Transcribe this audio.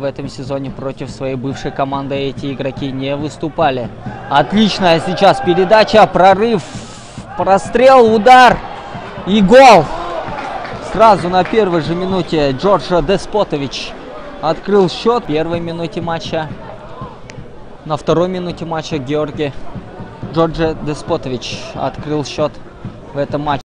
в этом сезоне против своей бывшей команды эти игроки не выступали. Отличная сейчас передача, прорыв, прострел, удар и гол. Сразу на первой же минуте Джорджа Деспотович открыл счет в первой минуте матча. На второй минуте матча Георгий Джорджа Деспотович открыл счет в этом матче.